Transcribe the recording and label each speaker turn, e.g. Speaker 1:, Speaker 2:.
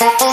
Speaker 1: Bye.